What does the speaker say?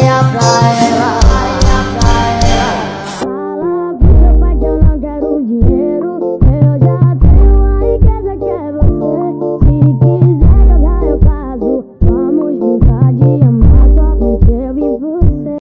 Maya fly.